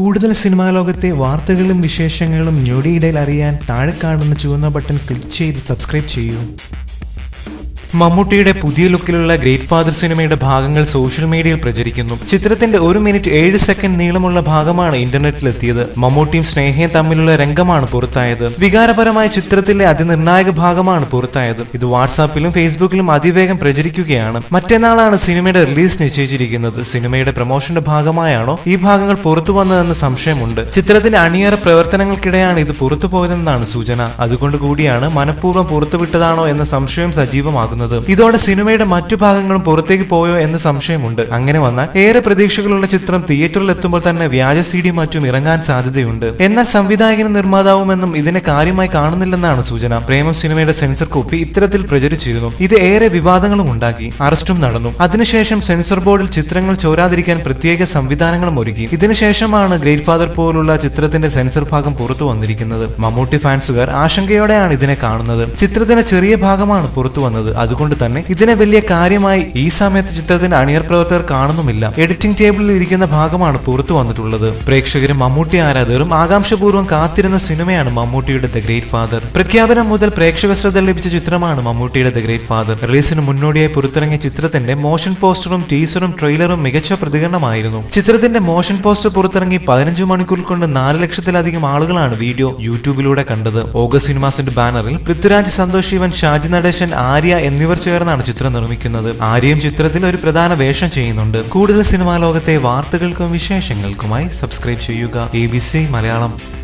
കൂടുതൽ സിനിമാ ലോകത്തെ വാർത്തകളും വിശേഷങ്ങളും ഞൊടിയിടയിൽ അറിയാൻ താഴെ കാണുന്ന ചുവന്ന ബട്ടൺ ക്ലിക്ക് ചെയ്ത് സബ്സ്ക്രൈബ് ചെയ്യൂ. മമ്മൂട്ടിയുടെ പുതിയ ലുക്കിലുള്ള ഗ്രേറ്റ് ഫാദർ സിനിമയുടെ ഭാഗങ്ങൾ സോഷ്യൽ മീഡിയയിൽ പ്രചരിക്കുന്നു. ചിത്രത്തിന്റെ ഒരു മിനിറ്റ് ഏഴ് സെക്കൻഡ് നീളമുള്ള ഭാഗമാണ് ഇന്റർനെറ്റിലെത്തിയത്. മമ്മൂട്ടിയും സ്നേഹയും തമ്മിലുള്ള രംഗമാണ് പുറത്തായത്. വികാരപരമായ ചിത്രത്തിലെ അതിനിർണായക ഭാഗമാണ് പുറത്തായത്. ഇത് വാട്സാപ്പിലും ഫേസ്ബുക്കിലും അതിവേഗം പ്രചരിക്കുകയാണ്. മറ്റന്നാളാണ് സിനിമയുടെ റിലീസ് നിശ്ചയിച്ചിരിക്കുന്നത്. സിനിമയുടെ പ്രൊമോഷന്റെ ഭാഗമായാണോ ഈ ഭാഗങ്ങൾ പുറത്തു വന്നതെന്ന് സംശയമുണ്ട്. ചിത്രത്തിന്റെ അണിയറ പ്രവർത്തനങ്ങൾക്കിടെയാണ് ഇത് പുറത്തു പോയതെന്നാണ് സൂചന. അതുകൊണ്ട് കൂടിയാണ് മനഃപൂർവം പുറത്തുവിട്ടതാണോ എന്ന സംശയം സജീവമാകുന്നത്. ഇതോടെ സിനിമയുടെ മറ്റു ഭാഗങ്ങളും പുറത്തേക്ക് പോയോ എന്ന് സംശയമുണ്ട്. അങ്ങനെ വന്നാൽ ഏറെ പ്രതീക്ഷകളുള്ള ചിത്രം തിയേറ്ററിൽ എത്തുമ്പോൾ തന്നെ വ്യാജ സി ഡി മറ്റും ഇറങ്ങാൻ സാധ്യതയുണ്ട്. എന്നാൽ സംവിധായകനും നിർമ്മാതാവുമെന്നും ഇതിനെ കാര്യമായി കാണുന്നില്ലെന്നാണ് സൂചന. പ്രേമം സിനിമയുടെ സെൻസർ കോപ്പി ഇത്തരത്തിൽ പ്രചരിച്ചിരുന്നു. ഇത് ഏറെ വിവാദങ്ങളും ഉണ്ടാക്കി. അറസ്റ്റും നടന്നു. അതിനുശേഷം സെൻസർ ബോർഡിൽ ചിത്രങ്ങൾ ചോരാതിരിക്കാൻ പ്രത്യേക സംവിധാനങ്ങളും ഒരുക്കി. ഇതിനുശേഷമാണ് ഗ്രേറ്റ് ഫാദർ പോലുള്ള ചിത്രത്തിന്റെ സെൻസർ ഭാഗം പുറത്തു വന്നിരിക്കുന്നത്. മമ്മൂട്ടി ഫാൻസുകാർ ആശങ്കയോടെയാണ് ഇതിനെ കാണുന്നത്. ചിത്രത്തിന്റെ ചെറിയ ഭാഗമാണ് പുറത്തു വന്നത്. അതുകൊണ്ട് തന്നെ ഇതിനെ വലിയ കാര്യമായി ഈ സമയത്ത് ചിത്രത്തിന്റെ അണിയർ പ്രവർത്തകർ കാണുന്നുമില്ല. എഡിറ്റിംഗ് ടേബിളിൽ ഇരിക്കുന്ന ഭാഗമാണ് പുറത്തു വന്നിട്ടുള്ളത്. പ്രേക്ഷകരും മമ്മൂട്ടി ആരാധകരും ആകാംക്ഷപൂർവം കാത്തിരുന്ന സിനിമയാണ് മമ്മൂട്ടിയുടെ ദ ഗ്രേറ്റ് ഫാദർ പ്രഖ്യാപനം മുതൽ പ്രേക്ഷക ശ്രദ്ധ ലഭിച്ച ചിത്രമാണ് മമ്മൂട്ടിയുടെ ദ ഗ്രേറ്റ് ഫാദർ റിലീസിന് മുന്നോടിയായി പുറത്തിറങ്ങിയ ചിത്രത്തിന്റെ മോഷൻ പോസ്റ്ററും ടീസറും ട്രെയിലറും മികച്ച പ്രതികരണമായിരുന്നു. ചിത്രത്തിന്റെ മോഷൻ പോസ്റ്റർ പുറത്തിറങ്ങി പതിനഞ്ചു മണിക്കൂർ കൊണ്ട് നാല് ലക്ഷത്തിലധികം ആളുകളാണ് വീഡിയോ യൂട്യൂബിലൂടെ കണ്ടത്. ഓഗസ്റ്റ് സിനിമാസിന്റെ ബാനറിൽ പൃഥ്വിരാജ് സന്തോഷ് ശിവൻ ഷാജി നടേശൻ ആര്യ എന്നിവർ ചേർന്നാണ് ചിത്രം നിർമ്മിക്കുന്നത്. ആര്യയും ചിത്രത്തിൽ ഒരു പ്രധാന വേഷം ചെയ്യുന്നുണ്ട്. കൂടുതൽ സിനിമാ ലോകത്തെ വാർത്തകൾക്കും വിശേഷങ്ങൾക്കുമായി സബ്സ്ക്രൈബ് ചെയ്യുക. എ മലയാളം.